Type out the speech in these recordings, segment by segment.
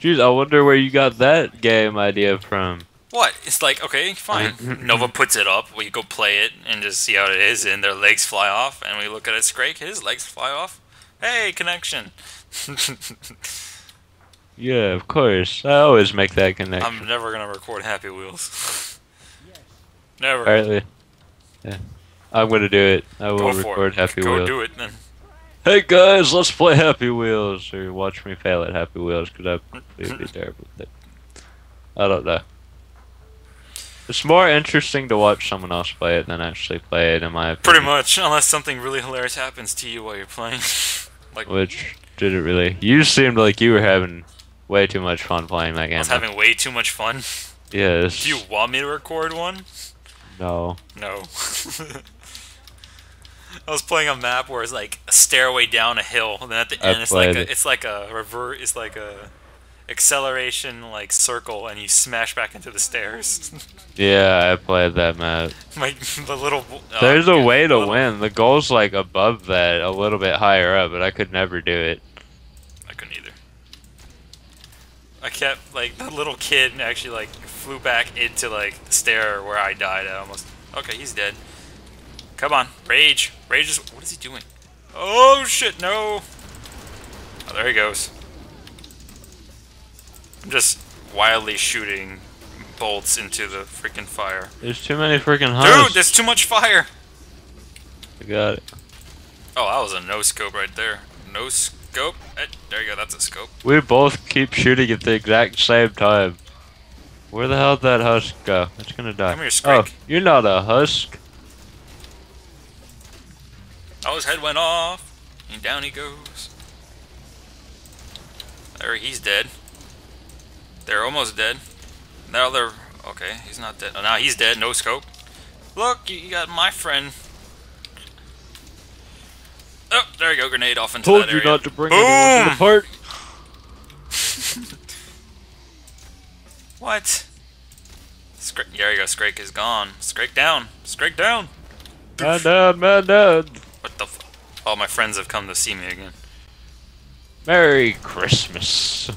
Jeez, I wonder where you got that game idea from. What? It's like, okay, fine. Mm-hmm. Nova puts it up, we go play it and just see how it is, and their legs fly off, and we look at it, Scrake, his legs fly off. Hey, connection. Yeah, of course. I always make that connection. I'm never gonna record Happy Wheels. never. Apparently. Yeah. I'm gonna do it. I will Go record it. Happy Go Wheels. do it then. Hey guys, let's play Happy Wheels or watch me fail at Happy Wheels because I'm completely terrible at it. I don't know. It's more interesting to watch someone else play it than actually play it, in my opinion. Pretty much, unless something really hilarious happens to you while you're playing. like, Which didn't really. You seemed like you were having way too much fun playing that game. I was having way too much fun. yes. Do you want me to record one? No. No. I was playing a map where it's like a stairway down a hill, and then at the I end it's like a, it's like a revert, it's like a acceleration like circle, and you smash back into the stairs. Yeah, I played that map. My the little. uh, There's a yeah, way to little- win. The goal's like above that, a little bit higher up, but I could never do it. I couldn't either. I kept like the little kid actually like flew back into like the stair where I died. I almost. Okay, he's dead. Come on, rage, rage is. What is he doing? Oh shit! No. Oh, there he goes. I'm just wildly shooting bolts into the freaking fire. There's too many freaking Dude, there's too much fire. I got it. Oh, that was a no scope right there. No scope. Eh, there you go. That's a scope. We both keep shooting at the exact same time. Where the hell did that husk go? It's gonna die. Come here, Squeak. oh, you're not a husk. Oh, his head went off. And down he goes. There, he's dead. They're almost dead. Now they're... Okay, he's not dead. Oh, now he's dead. No scope. Look, you got my friend. Oh, there you go. Grenade off into Told that you not to bring anyone to the party. What? Scra- there you go. Scrake is gone. Scrake down. Scrake down. Man down, man down. What the f- All my friends have come to see me again. Merry Christmas.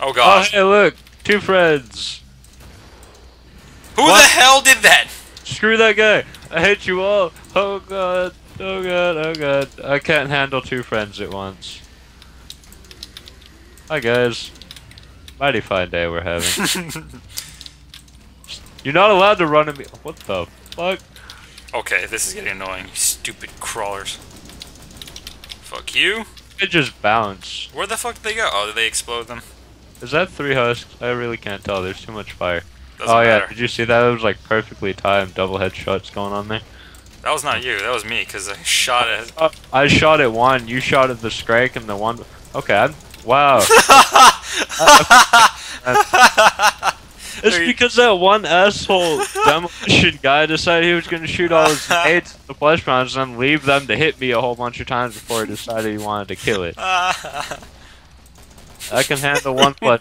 Oh Oh, hey, look. Two friends. Who what? the hell did that? Screw that guy. I hate you all. Oh god. Oh god. Oh god. I can't handle two friends at once. Hi guys. Mighty fine day we're having. You're not allowed to run at me. What the fuck? Okay, this is getting annoying. You stupid crawlers. Fuck you. It just bounced. Where the fuck did they go? Oh, did they explode them? Is that three husks? I really can't tell. There's too much fire. Doesn't oh yeah. matter. Did you see that? It was like perfectly timed double headshots going on there. That was not you. That was me because I shot it. Uh, I shot at one. You shot at the Scrake, and the one. Okay. I'm, wow. It's Are you- because that one asshole demolition guy decided he was going to shoot all his mates at the fleshpounds and then leave them to hit me a whole bunch of times before he decided he wanted to kill it. I can handle one flesh.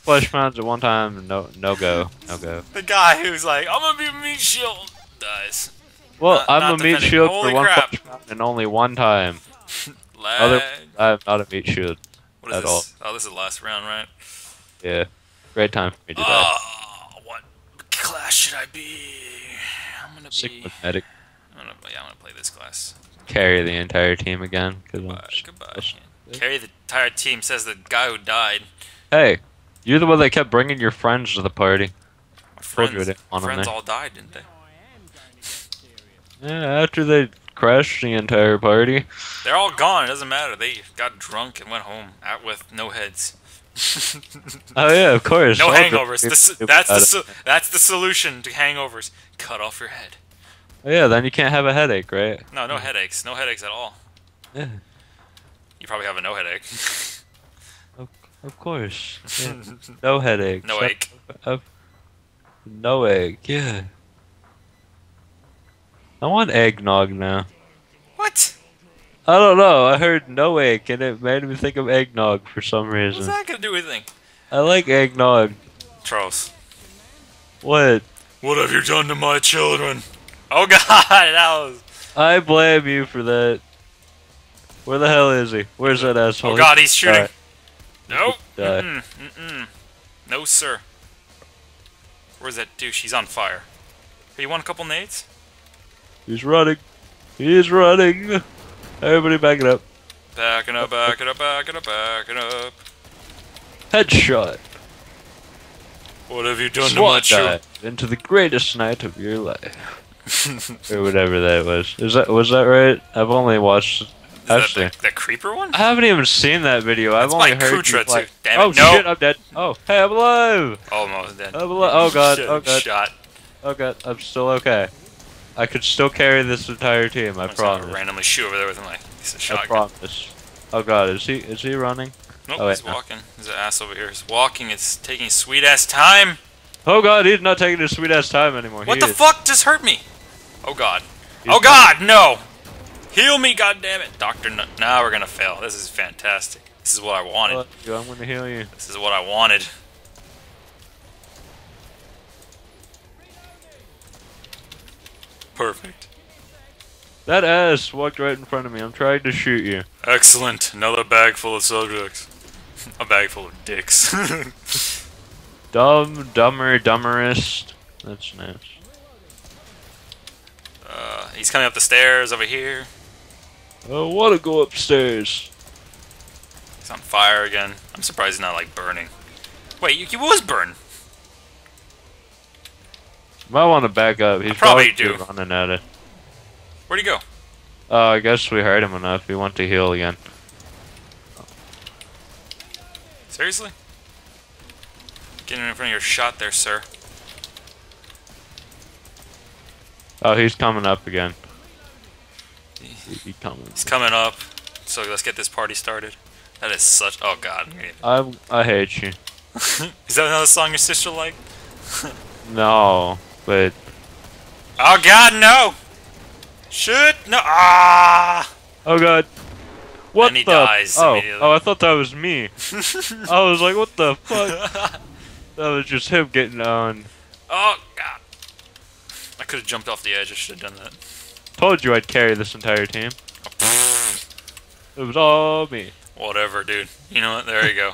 Flesh at one time. No, no go, no go. the guy who's like, I'm gonna be a meat shield, dies. Well, Not- I'm not a meat shield Holy for one crap. fleshpound and only one time. Lag. Other, I'm not a meat shield. what is at this? Oh, this is the last round, right? Yeah, great time for me to die. Oh, ah, what class should I be? I'm gonna Sick be. medic. I'm gonna, yeah, I'm gonna play this class. Carry the entire team again. Goodbye. Goodbye. Carry the entire team says the guy who died. Hey, you're the one that kept bringing your friends to the party. My friends, didn't want 'em friends all died, didn't they? Yeah, after they crashed the entire party. They're all gone. It doesn't matter. They got drunk and went home out with no heads. Oh yeah, of course. no hangovers. people that's the so, that's the solution to hangovers. Cut off your head. Oh, yeah, then you can't have a headache, right? No, no headaches. No headaches at all. Yeah, You probably have a no headache. of course. Yeah. No headache. no ache. No egg. Yeah. I want eggnog now. What? I don't know. I heard no egg, and it made me think of eggnog for some reason. What's that gonna do with anything? I like eggnog. Charles. What? What have you done to my children? Oh God, that was. I blame you for that. Where the hell is he? Where's that asshole? Oh God, he's shooting. Alright. Nope. Die. Mm-mm. Mm-mm. No, sir. Where's that douche? He's on fire. Hey, you want a couple nades? He's running. He's running. Everybody back it up. Backing up, backing up, backing up, backing up. Headshot. What have you done to my SWAT into the greatest night of your life. or whatever that was. Is that was that right? I've only watched. Is that Actually, the, the creeper one? I haven't even seen that video. I've only heard. Kutra, you too. Damn it, oh no. shit! I'm dead. Oh hey, I'm alive. Almost dead. I'm alive. Oh god. Shit, Oh god. Shot. Oh god. I'm still okay. I could still carry this entire team. I I'm gonna promise. randomly shoot over there with my of I promise. Oh god, is he is he running? Nope, Oh, wait, he's no. walking. There's an ass over here. He's walking. It's taking sweet ass time. Oh god, he's not taking his sweet ass time anymore. What He the is. fuck just hurt me? Oh god. He's oh god, no! Heal me, God damn it, Doctor. No- now we're gonna fail. This is fantastic. This is what I wanted. You, I'm gonna heal you. This is what I wanted. Perfect. That ass walked right in front of me. I'm trying to shoot you. Excellent. Another bag full of subjects. A bag full of dicks. Dumb, dumber, dumberest. That's nice. uh, he's coming up the stairs over here. I want to go upstairs. He's on fire again. I'm surprised he's not like burning. Wait, you, he was burned. Might want to back up. He's probably probably do. running at it. Where'd he go? Oh, I guess we hurt him enough. He went to heal again. Seriously? Getting in front of your shot there, sir. Oh, he's coming up again. He, he coming. He's coming up. So let's get this party started. That is such. Oh god. I I hate you. is that another song your sister like? No, but Oh god, no! Shoot! No! Ah! oh god. What the? dies oh, oh, I thought that was me. I was like, what the fuck? That was just him getting on. oh god. I could have jumped off the edge. I should have done that. Told you I'd carry this entire team. It was all me. Whatever, dude. You know what? There you go.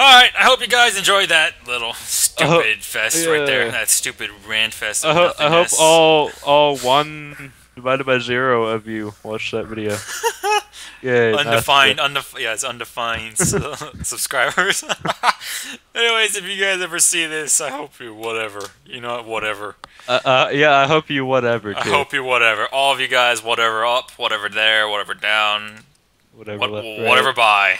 Alright, I hope you guys enjoyed that little stupid fest right there. yeah. That stupid rant fest. I, ho- I hope all all one divided by zero of you watched that video. Yeah, undefined, it. undef- yeah, it's undefined subscribers. Anyways, if you guys ever see this, I hope you whatever. You know? Whatever. Uh, uh, yeah, I hope you whatever I hope you whatever. All of you guys, whatever up, whatever there, whatever down, whatever. what, left, right. whatever by.